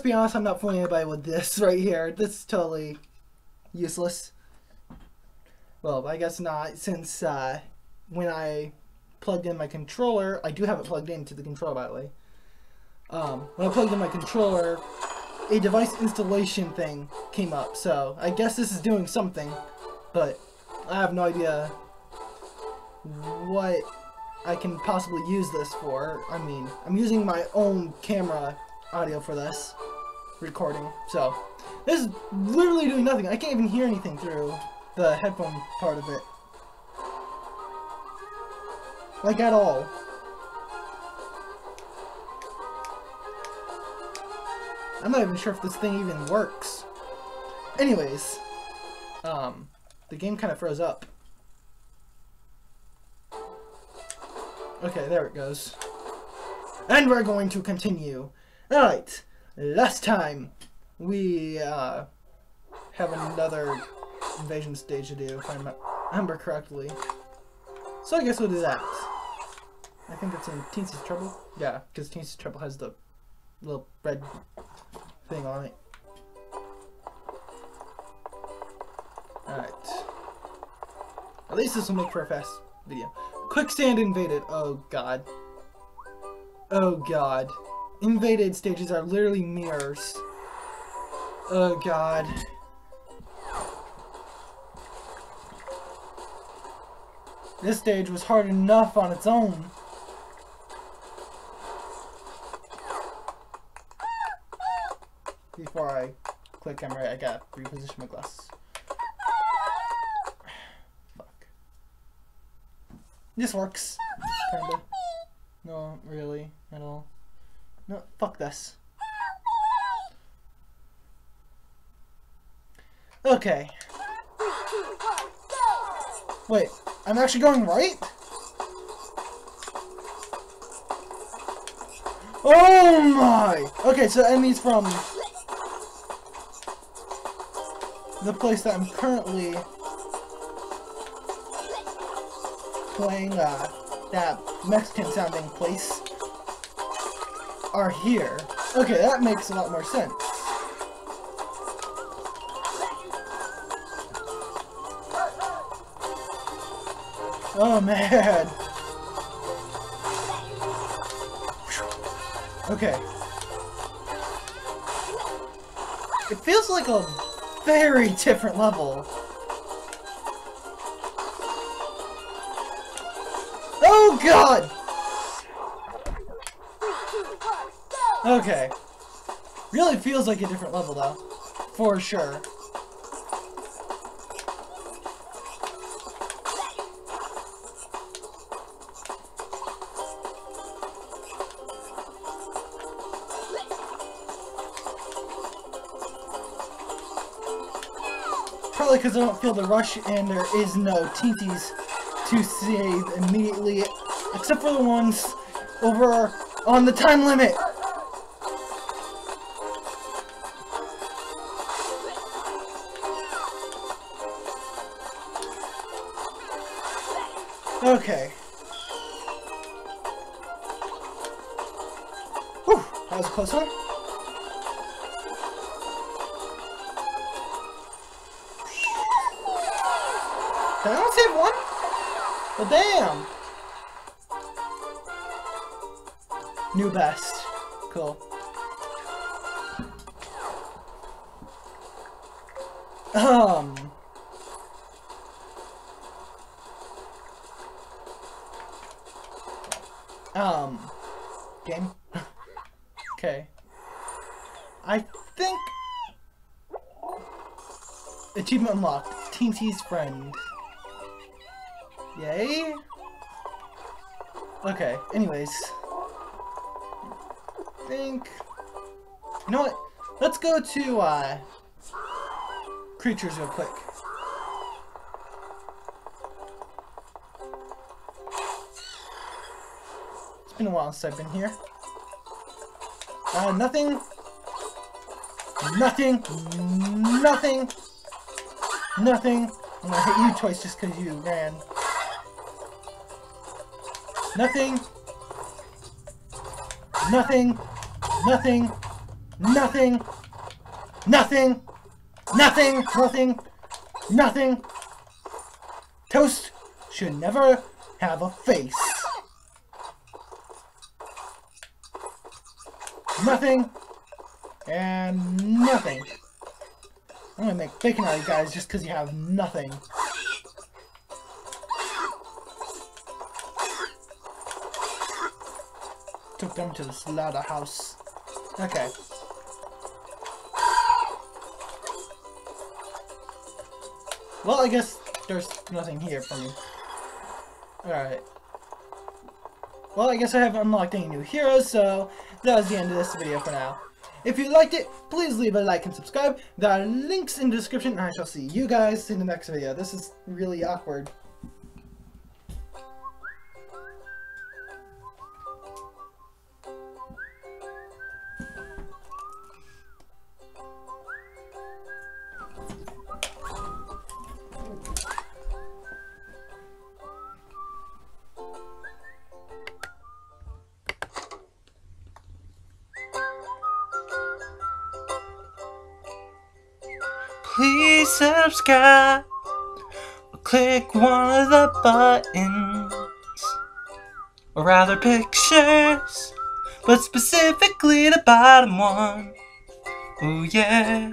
let's be honest, I'm not fooling anybody with this right here. This is totally useless. Well, I guess not, since uh, when I plugged in my controller, I do have it plugged into the controller, by the way. Um, when I plugged in my controller, a device installation thing came up, so I guess this is doing something, but I have no idea what I can possibly use this for. I mean, I'm using my own camera audio for this recording, so this is literally doing nothing. I can't even hear anything through the headphone part of it. Like at all. I'm not even sure if this thing even works. Anyways, um, the game kind of froze up. Okay, there it goes. And we're going to continue. Alright, last time we uh, have another invasion stage to do, if I remember correctly. So I guess we'll do that. I think it's in Teensy's Trouble. Yeah, because Teensy's Trouble has the little red thing on it. Alright. At least this will make for a fast video. Quicksand invaded. Oh god. Oh god. Invaded stages are literally mirrors. Oh god. This stage was hard enough on its own. Before I click camera, I gotta reposition my glasses. Fuck. This works. Kinda. No, really, at all. No, fuck this. Okay. Wait, I'm actually going right? Oh my! Okay, so enemies from the place that I'm currently playing, uh, that Mexican sounding place, are here. Okay, that makes a lot more sense. Oh man! Okay. It feels like a very different level. Oh god! Okay. Really feels like a different level though. For sure. Probably because I don't feel the rush and there is no Teensies to save immediately, except for the ones over on the time limit. Okay. Whew, that was a close one. Did I not save one? Well, damn. New best. Cool. Um. Um. Game. okay. I think. Achievement unlocked. Teensy's friend. Yay? Okay, anyways. I think... You know what? Let's go to, uh... Creatures real quick. Been a while since I've been here. Uh, nothing. Nothing. Nothing. Nothing. I'm gonna hit you twice just because you ran. Nothing. Nothing. Nothing. Nothing. Nothing. Nothing. Nothing. Nothing. Toast should never have a face. Nothing. And nothing. I'm gonna make bacon out of you guys just because you have nothing. Took them to the slaughterhouse. Okay. Well, I guess there's nothing here for me. Alright. Well, I guess I haven't unlocked any new heroes, so that was the end of this video for now. If you liked it, please leave a like and subscribe. There are links in the description, and I shall see you guys in the next video. This is really awkward. Please subscribe or click one of the buttons, or rather pictures, but specifically the bottom one. Oh yeah.